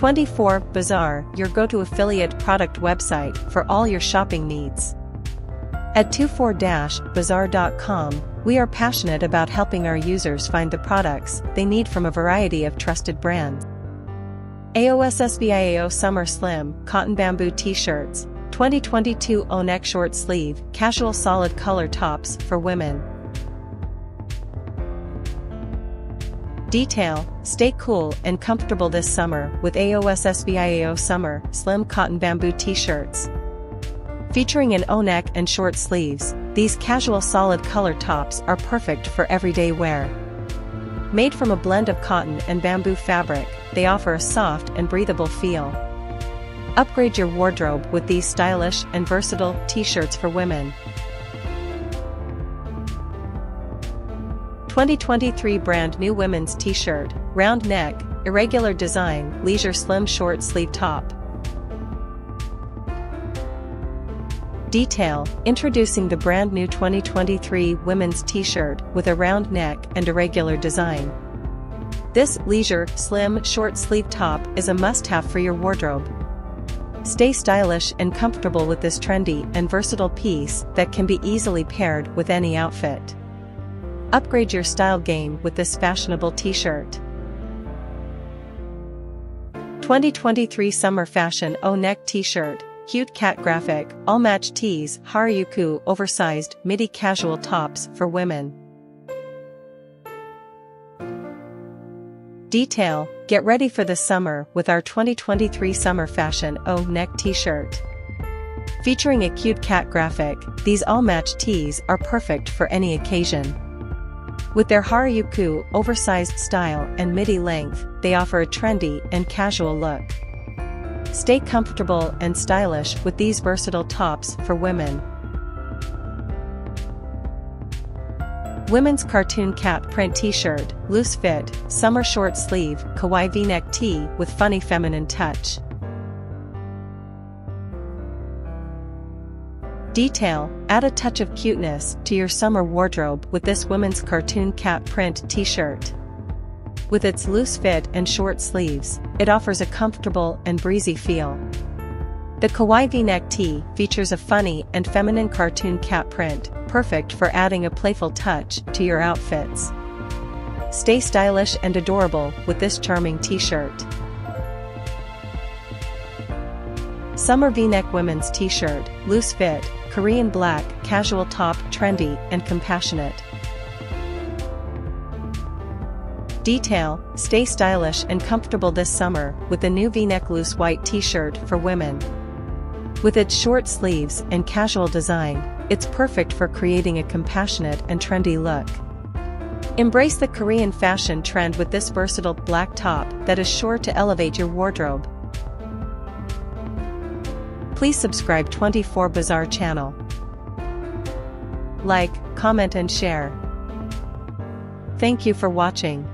24 Bazar, your go-to affiliate product website for all your shopping needs. At 24-bazar.com, we are passionate about helping our users find the products they need from a variety of trusted brands. AOSSVIAO Summer Slim Cotton Bamboo T-shirts, 2022 O-neck short sleeve, casual solid color tops for women. Detail, stay cool and comfortable this summer with AOSSVIAO Summer Slim Cotton Bamboo T-shirts. Featuring an O-neck and short sleeves, these casual solid color tops are perfect for everyday wear. Made from a blend of cotton and bamboo fabric, they offer a soft and breathable feel. Upgrade your wardrobe with these stylish and versatile t-shirts for women. 2023 brand new women's t-shirt, round neck, irregular design, leisure slim short sleeve top. Detail, introducing the brand new 2023 women's t-shirt with a round neck and irregular design. This leisure, slim, short sleeve top is a must-have for your wardrobe. Stay stylish and comfortable with this trendy and versatile piece that can be easily paired with any outfit. Upgrade your style game with this fashionable t-shirt. 2023 Summer Fashion O-Neck T-shirt, cute cat graphic, all match tees, Harajuku oversized midi casual tops for women. Detail, get ready for the summer with our 2023 Summer Fashion O-Neck T-shirt. Featuring a cute cat graphic, these all-match tees are perfect for any occasion. With their Harajuku oversized style and midi length, they offer a trendy and casual look. Stay comfortable and stylish with these versatile tops for women. Women's cartoon cat print t-shirt, loose fit, summer short sleeve, kawaii v-neck tee with funny feminine touch. Detail, add a touch of cuteness to your summer wardrobe with this women's cartoon cat print t-shirt. With its loose fit and short sleeves, it offers a comfortable and breezy feel. The kawaii v-neck tee features a funny and feminine cartoon cat print, perfect for adding a playful touch to your outfits. Stay stylish and adorable with this charming t-shirt. Summer v-neck women's t-shirt, loose fit, Korean black, casual top, trendy and compassionate. Detail, stay stylish and comfortable this summer with the new v-neck loose white t-shirt for women. With its short sleeves and casual design, it's perfect for creating a compassionate and trendy look. Embrace the Korean fashion trend with this versatile black top that is sure to elevate your wardrobe. Please subscribe 24 Bazar channel. Like, comment and share. Thank you for watching.